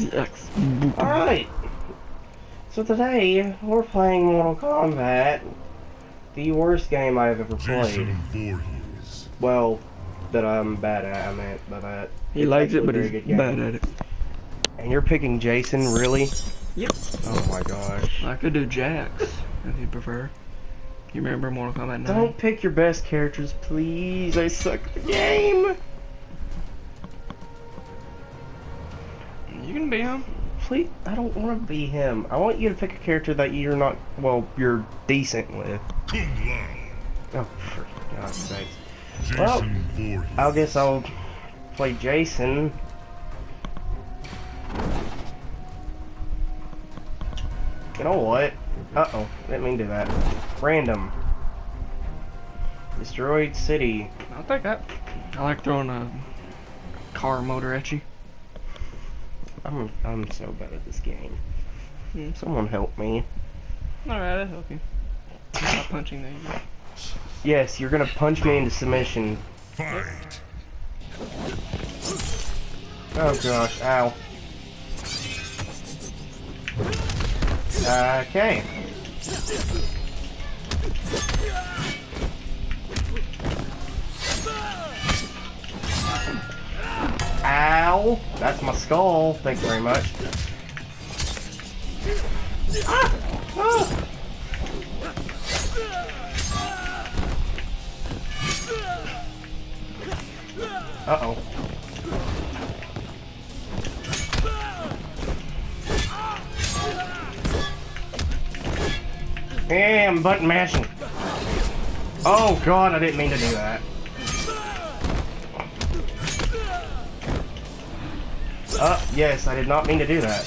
Yes. Alright. So today, we're playing Mortal Kombat. The worst game I've ever played. Jason Voorhees. Well, that I'm bad at, I meant by that. He It's likes it, but he's good bad at it. And you're picking Jason, really? Yep. Oh my gosh. I could do Jax, if you prefer. You remember Mortal Kombat 9? Don't pick your best characters, please. I suck at the game. You can be him. Please, I don't want to be him. I want you to pick a character that you're not, well, you're decent with. Oh, for God's sakes. Jason Well, I guess I'll play Jason. You know what? Uh-oh, didn't mean to do that. Random. Destroyed city. I'll take that. I like throwing a car motor at you. I'm I'm so bad at this game. Hmm. Someone help me. Alright, I'll help you. Stop punching that. Yes, you're gonna punch me into submission. Fight. Oh gosh, ow. Okay. Ow! My skull. Thank you very much. Ah! Ah! Uh-oh. I'm button mashing. Oh god, I didn't mean to do that. Uh, yes, I did not mean to do that.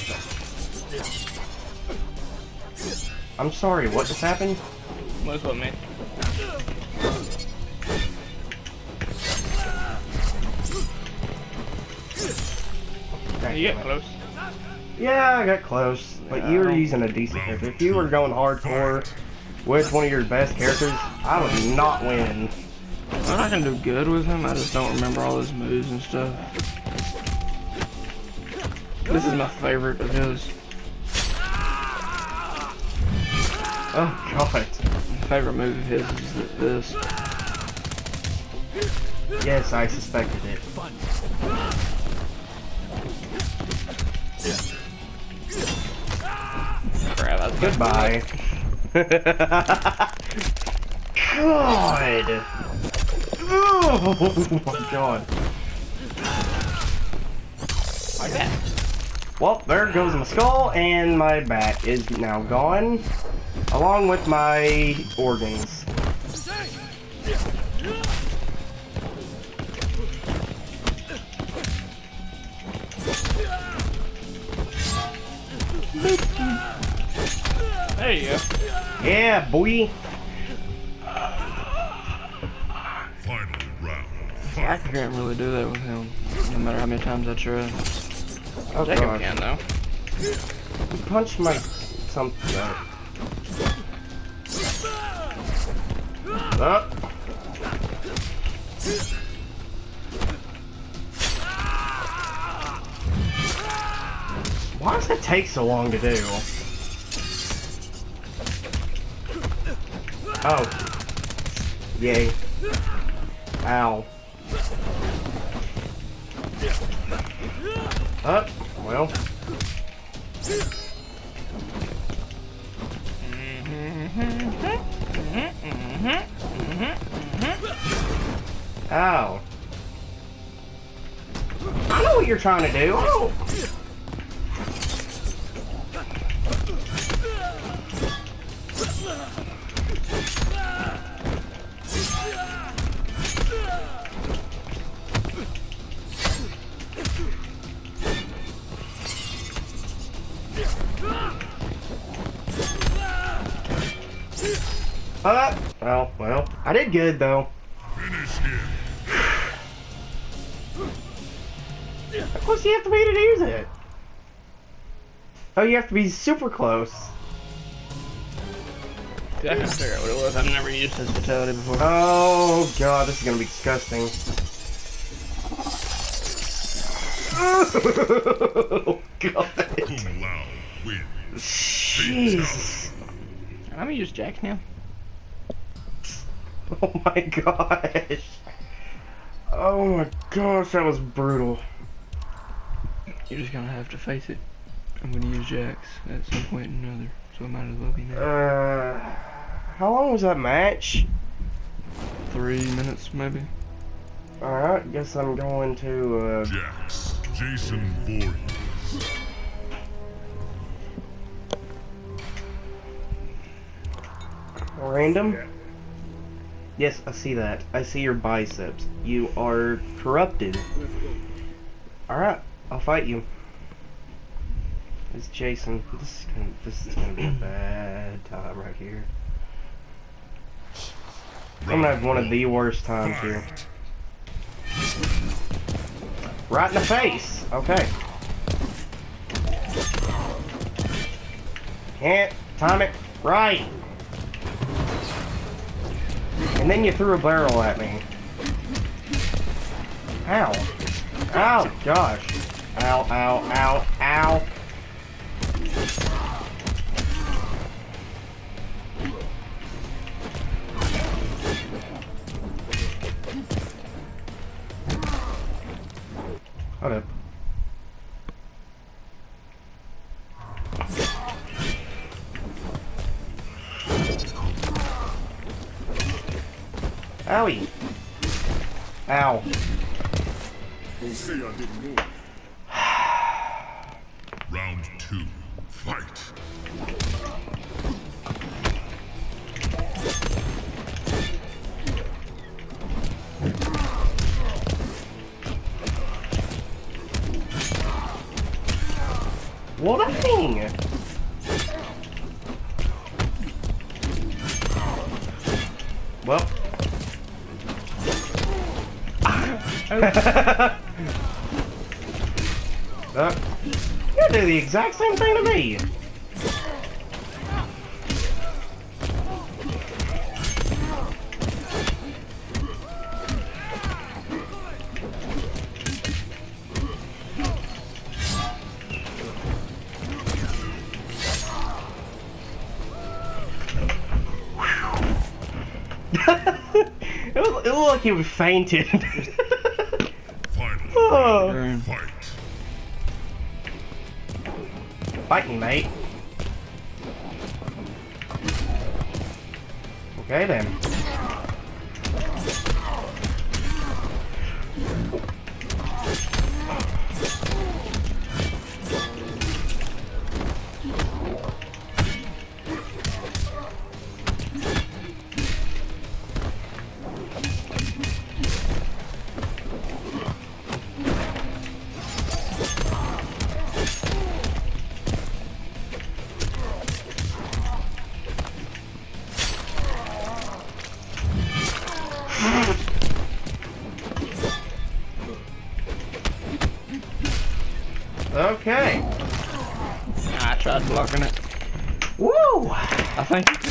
I'm sorry, what just happened? What's what, man? Dang You get close. Yeah, I got close, but you were using a decent character. If you were going hardcore with one of your best characters, I would not win. I'm not gonna do good with him, I just don't remember all his moves and stuff. This is my favorite of his. Oh god. My favorite move of his is this. Yes, I suspected it. Crap, that's Goodbye. God. Oh my god. Like that. Well, there goes my skull, and my back is now gone, along with my organs. There you go. Yeah, boy. Final round. I can't really do that with him, no matter how many times I try. Oh Jacob gosh. can though. Punch my something. Uh. Uh. Why does it take so long to do? Oh. Yay. Ow. Uh, well. Ow. I know what you're trying to do. Uh, well, well. I did good, though. Finish him. Of course you have to be to use it. Oh, you have to be super close. See, I can figure out what it was. I've never used this fatality before. Oh god, this is gonna be disgusting. Oh god. Kung Lao wins. Jesus. I'm gonna use Jax now. Oh my gosh. Oh my gosh, that was brutal. You're just gonna have to face it. I'm gonna use Jax at some point or another, so it might as well be now. Uh, how long was that match? Three minutes, maybe. Alright, guess I'm going to, uh, Jax. Jason Voorhees. Random. Yes, I see that. I see your biceps. You are corrupted. Alright, I'll fight you. It's Jason. This is gonna, this is gonna be a bad time right here. I'm gonna have one of the worst times here. Right in the face. Okay. Can't time it right. And then you threw a barrel at me. Ow. Ow, gosh. Ow, ow, ow, ow. Hold Owie. Ow. Say I didn't move. Round two. Fight. What a thing! The exact same thing to me. it, was, it looked like he was fainted. Fight me, mate. Okay then.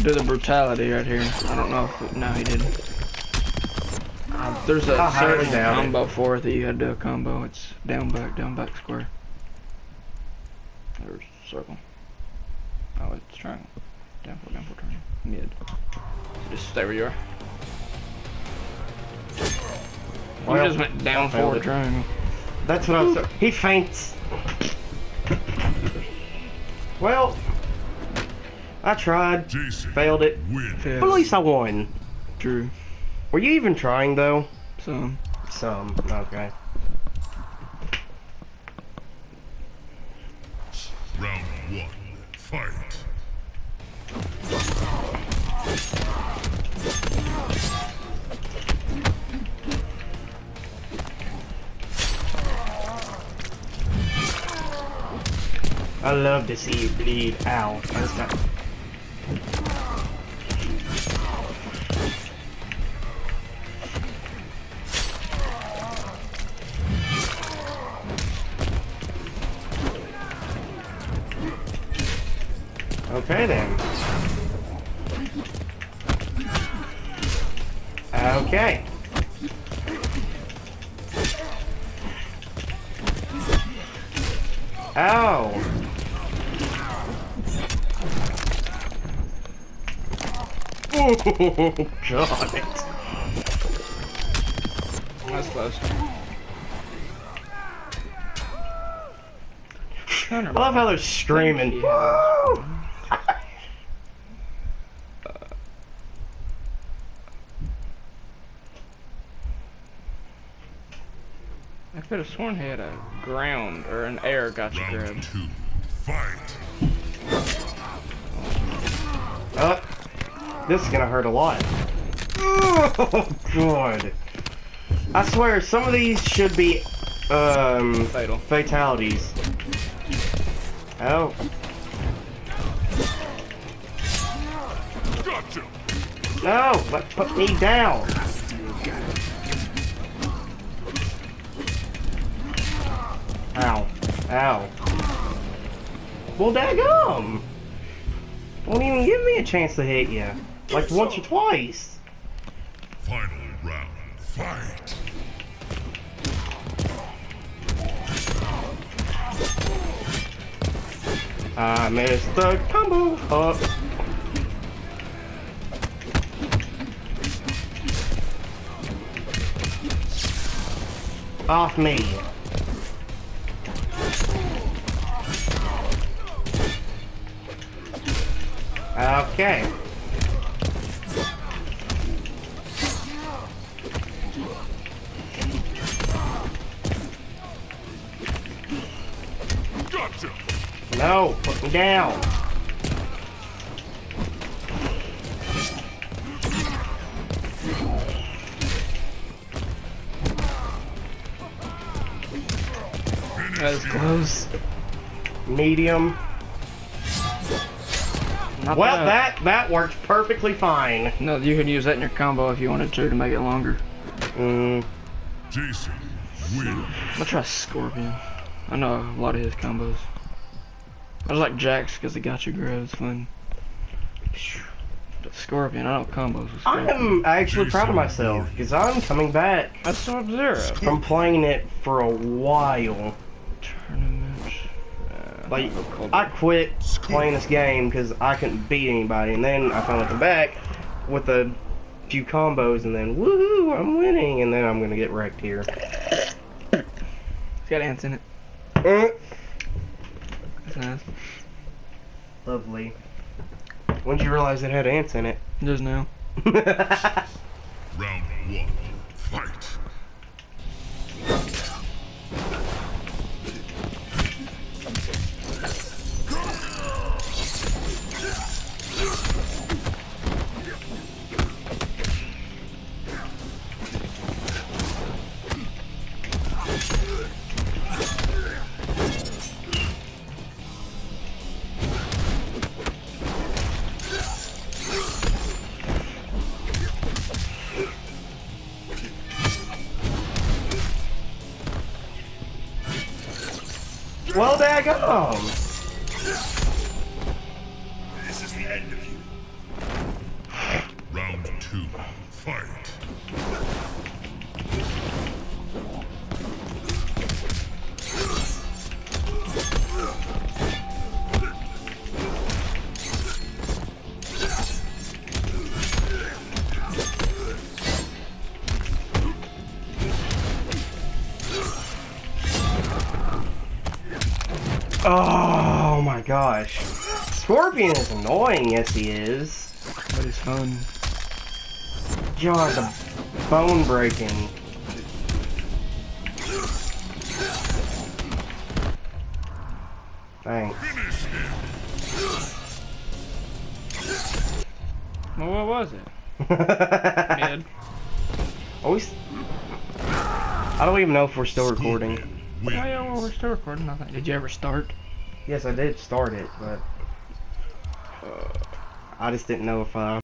Do the brutality right here. I don't know if no he didn't. Uh, there's a I highly certain doubt it. combo for it that you gotta do a combo. It's down back, down back square. Or circle. Oh, it's triangle. Down four, down four, triangle. Mid. Just stay where you are. You just went down four triangle. That's what I'm saying. He faints. Well, I tried, Jason failed it. Yeah. but at least I won. True. Were you even trying though? Some. Some. Okay. Round one. Fight. I love to see you bleed. Ow. Okay then. Okay. Ow! Oh, oh God. That's close. I love how they're screaming. you. Woo! I could have sworn he had a ground or an air gotcha Round grab. two. Fight. Uh, this is gonna hurt a lot. Oh, God. I swear, some of these should be, um, Fatal. fatalities. Oh, Gotcha. no, let put me down. Ow, ow. Well, daggum. Won't even give me a chance to hit you. Like once or twice. Final round. Fight. Ah, I missed the combo up. Off me. Okay. Gotcha. No, put me down. That was close. Medium. Not Well, bad. that that worked perfectly fine. No, you could use that in your combo if you wanted to to make it longer. Mm, Jason win. I'll try Scorpion. I know a lot of his combos. I just like Jax because the gotcha grab is fun. But Scorpion, I don't combos with I'm actually proud of myself because I'm coming back That's Sub Zero. from playing it for a while. Tournament. Like, I'll go cold I War. quit playing this game because I couldn't beat anybody, and then I finally come back with a few combos, and then woohoo, I'm winning, and then I'm gonna get wrecked here. It's got ants in it. Uh, That's nice. Lovely. When did you realize it had ants in it? Just now. Round one. Fight. Well, daggum! This gosh. Scorpion is annoying, yes he is. But it's fun. God, the bone breaking. Thanks. Well, what was it? Mid. Always. I don't even know if we're still recording. Oh yeah, well, we're still recording. I think. Did you ever start? Yes, I did start it, but uh, I just didn't know if I